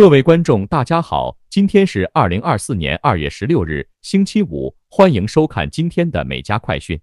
各位观众，大家好，今天是二零二四年二月十六日，星期五，欢迎收看今天的美加快讯。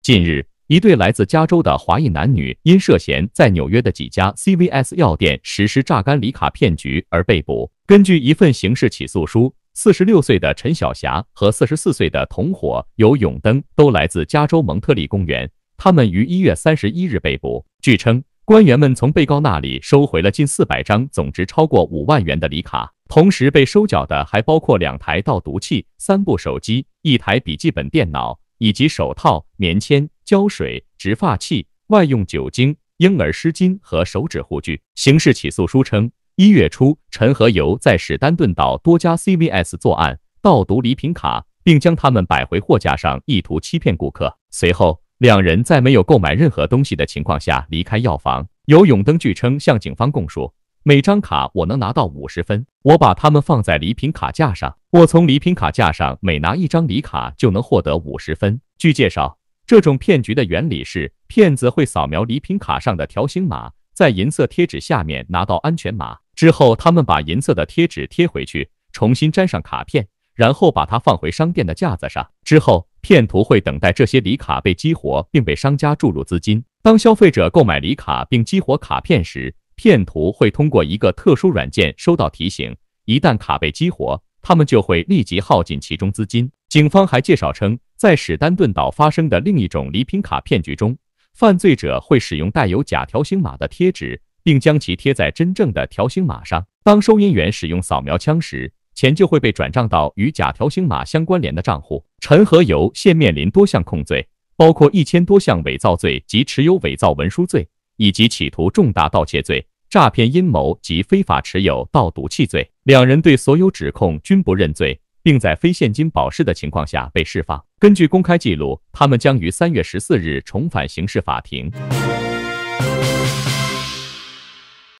近日，一对来自加州的华裔男女因涉嫌在纽约的几家 CVS 药店实施榨干礼卡骗局而被捕。根据一份刑事起诉书，四十六岁的陈晓霞和四十四岁的同伙尤永登都来自加州蒙特利公园，他们于一月三十一日被捕。据称。官员们从被告那里收回了近四百张总值超过五万元的礼卡，同时被收缴的还包括两台盗毒器、三部手机、一台笔记本电脑以及手套、棉签、胶水、植发器、外用酒精、婴儿湿巾和手指护具。刑事起诉书称，一月初，陈和游在史丹顿岛多家 CVS 作案，盗毒礼品卡，并将它们摆回货架上，意图欺骗顾客。随后。两人在没有购买任何东西的情况下离开药房。游永登据称向警方供述，每张卡我能拿到五十分，我把它们放在礼品卡架上，我从礼品卡架上每拿一张礼卡就能获得五十分。据介绍，这种骗局的原理是，骗子会扫描礼品卡上的条形码，在银色贴纸下面拿到安全码之后，他们把银色的贴纸贴回去，重新粘上卡片，然后把它放回商店的架子上。之后。骗徒会等待这些礼卡被激活，并被商家注入资金。当消费者购买礼卡并激活卡片时，骗徒会通过一个特殊软件收到提醒。一旦卡被激活，他们就会立即耗尽其中资金。警方还介绍称，在史丹顿岛发生的另一种礼品卡骗局中，犯罪者会使用带有假条形码的贴纸，并将其贴在真正的条形码上。当收银员使用扫描枪时，钱就会被转账到与假条形码相关联的账户。陈和尤现面临多项控罪，包括一千多项伪造罪及持有伪造文书罪，以及企图重大盗窃罪、诈骗阴谋及非法持有盗毒器罪。两人对所有指控均不认罪，并在非现金保释的情况下被释放。根据公开记录，他们将于三月十四日重返刑事法庭。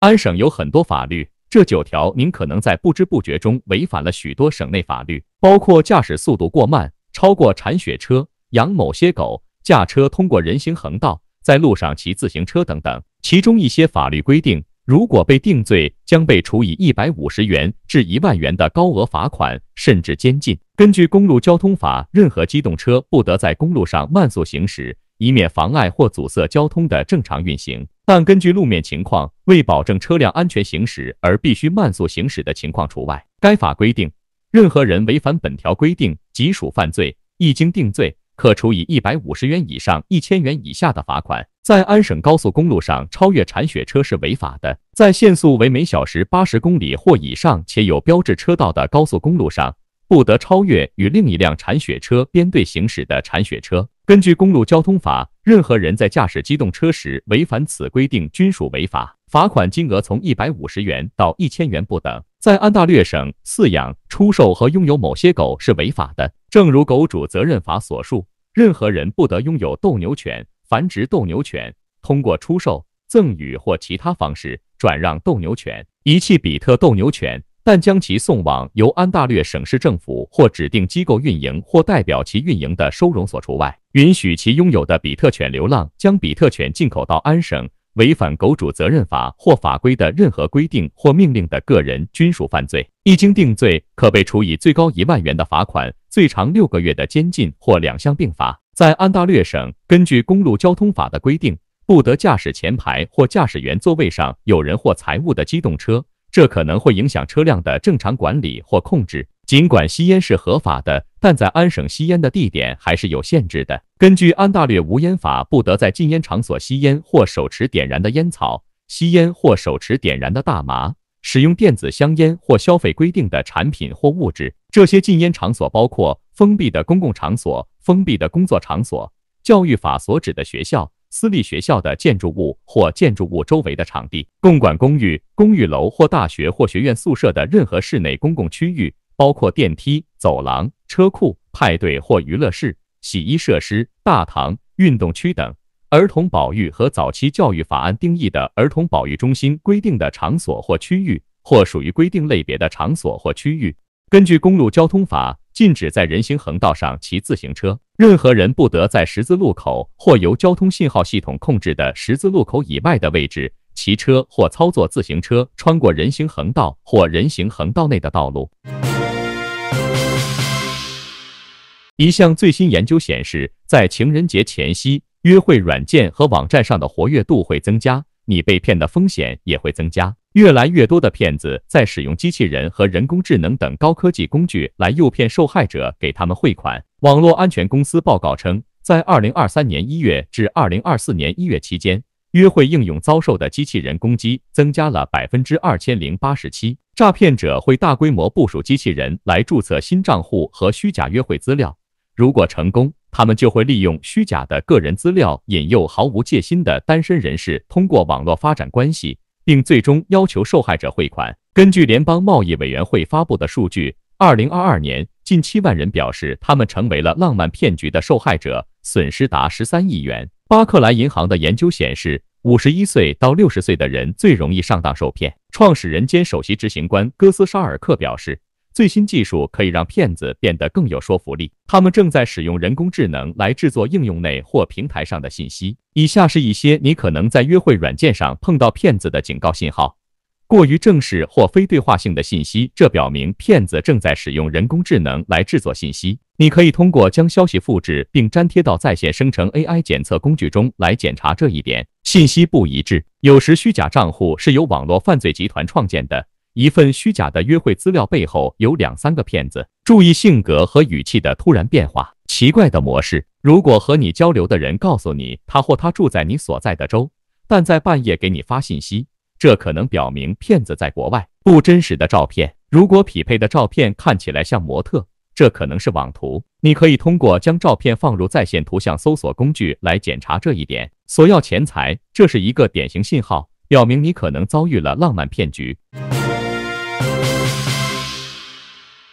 安省有很多法律。这九条，您可能在不知不觉中违反了许多省内法律，包括驾驶速度过慢、超过铲雪车、养某些狗、驾车通过人行横道、在路上骑自行车等等。其中一些法律规定，如果被定罪，将被处以一百五十元至一万元的高额罚款，甚至监禁。根据公路交通法，任何机动车不得在公路上慢速行驶，以免妨碍或阻塞交通的正常运行。但根据路面情况，为保证车辆安全行驶而必须慢速行驶的情况除外。该法规定，任何人违反本条规定即属犯罪，一经定罪，可处以一百五十元以上一千元以下的罚款。在安省高速公路上超越铲雪车是违法的。在限速为每小时八十公里或以上且有标志车道的高速公路上，不得超越与另一辆铲雪车编队行驶的铲雪车。根据公路交通法，任何人在驾驶机动车时违反此规定均属违法，罚款金额从一百五十元到一千元不等。在安大略省，饲养、出售和拥有某些狗是违法的。正如狗主责任法所述，任何人不得拥有斗牛犬、繁殖斗牛犬、通过出售、赠与或其他方式转让斗牛犬、遗弃比特斗牛犬。但将其送往由安大略省市政府或指定机构运营或代表其运营的收容所除外。允许其拥有的比特犬流浪，将比特犬进口到安省，违反狗主责任法或法规的任何规定或命令的个人均属犯罪。一经定罪，可被处以最高一万元的罚款，最长六个月的监禁或两项并罚。在安大略省，根据公路交通法的规定，不得驾驶前排或驾驶员座位上有人或财物的机动车。这可能会影响车辆的正常管理或控制。尽管吸烟是合法的，但在安省吸烟的地点还是有限制的。根据安大略无烟法，不得在禁烟场所吸烟或手持点燃的烟草、吸烟或手持点燃的大麻、使用电子香烟或消费规定的产品或物质。这些禁烟场所包括封闭的公共场所、封闭的工作场所、教育法所指的学校。私立学校的建筑物或建筑物周围的场地，共管公寓、公寓楼或大学或学院宿舍的任何室内公共区域，包括电梯、走廊、车库、派对或娱乐室、洗衣设施、大堂、运动区等。儿童保育和早期教育法案定义的儿童保育中心规定的场所或区域，或属于规定类别的场所或区域。根据公路交通法。禁止在人行横道上骑自行车。任何人不得在十字路口或由交通信号系统控制的十字路口以外的位置骑车或操作自行车穿过人行横道或人行横道内的道路。一项最新研究显示，在情人节前夕，约会软件和网站上的活跃度会增加，你被骗的风险也会增加。越来越多的骗子在使用机器人和人工智能等高科技工具来诱骗受害者给他们汇款。网络安全公司报告称，在二零二三年一月至二零二四年一月期间，约会应用遭受的机器人攻击增加了百分之二千零八十七。诈骗者会大规模部署机器人来注册新账户和虚假约会资料。如果成功，他们就会利用虚假的个人资料引诱毫无戒心的单身人士通过网络发展关系。并最终要求受害者汇款。根据联邦贸易委员会发布的数据，二零二二年近七万人表示他们成为了浪漫骗局的受害者，损失达十三亿元。巴克莱银行的研究显示，五十一岁到六十岁的人最容易上当受骗。创始人兼首席执行官戈斯沙尔克表示。最新技术可以让骗子变得更有说服力。他们正在使用人工智能来制作应用内或平台上的信息。以下是一些你可能在约会软件上碰到骗子的警告信号：过于正式或非对话性的信息，这表明骗子正在使用人工智能来制作信息。你可以通过将消息复制并粘贴到在线生成 AI 检测工具中来检查这一点。信息不一致，有时虚假账户是由网络犯罪集团创建的。一份虚假的约会资料背后有两三个骗子。注意性格和语气的突然变化，奇怪的模式。如果和你交流的人告诉你他或她住在你所在的州，但在半夜给你发信息，这可能表明骗子在国外。不真实的照片，如果匹配的照片看起来像模特，这可能是网图。你可以通过将照片放入在线图像搜索工具来检查这一点。索要钱财，这是一个典型信号，表明你可能遭遇了浪漫骗局。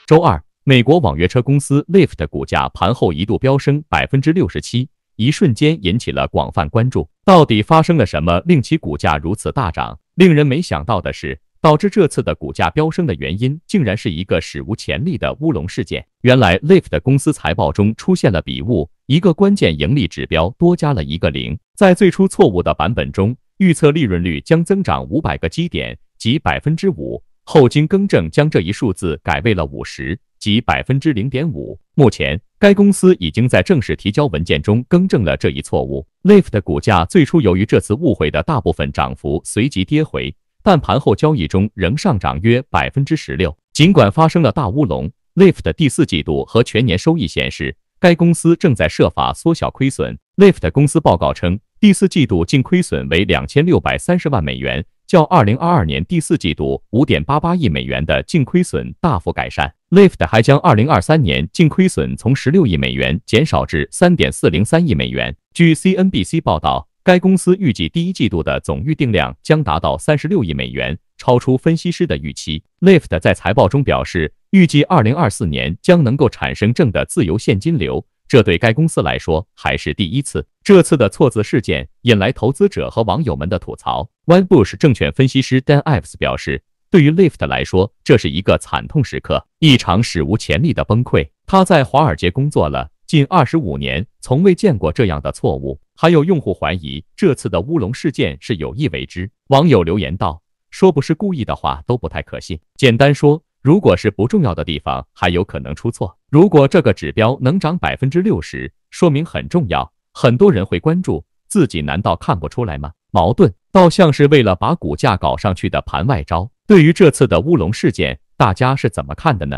周二，美国网约车公司 Lyft 股价盘后一度飙升百分之六十七，一瞬间引起了广泛关注。到底发生了什么，令其股价如此大涨？令人没想到的是，导致这次的股价飙升的原因，竟然是一个史无前例的乌龙事件。原来，Lyft 公司财报中出现了笔误，一个关键盈利指标多加了一个零。在最初错误的版本中，预测利润率将增长五百个基点，即百分之五。后经更正，将这一数字改为了五十，即百分之零点五。目前，该公司已经在正式提交文件中更正了这一错误。Lyft 股价最初由于这次误会的大部分涨幅随即跌回，但盘后交易中仍上涨约百分之十六。尽管发生了大乌龙，Lyft 第四季度和全年收益显示，该公司正在设法缩小亏损。Lyft 公司报告称，第四季度净亏损为两千六百三十万美元。较二零二二年第四季度五点八八亿美元的净亏损大幅改善。Lyft 还将二零二三年净亏损从十六亿美元减少至三点四零三亿美元。据 CNBC 报道，该公司预计第一季度的总预订量将达到三十六亿美元，超出分析师的预期。Lyft 在财报中表示，预计二零二四年将能够产生正的自由现金流。这对该公司来说还是第一次。这次的错字事件引来投资者和网友们的吐槽。Onebush 证券分析师 Dan Ives 表示，对于 Lyft 来说，这是一个惨痛时刻，一场史无前例的崩溃。他在华尔街工作了近二十五年，从未见过这样的错误。还有用户怀疑这次的乌龙事件是有意为之。网友留言道：“说不是故意的话都不太可信。”简单说。如果是不重要的地方，还有可能出错。如果这个指标能涨百分之六十，说明很重要，很多人会关注。自己难道看不出来吗？矛盾，倒像是为了把股价搞上去的盘外招。对于这次的乌龙事件，大家是怎么看的呢？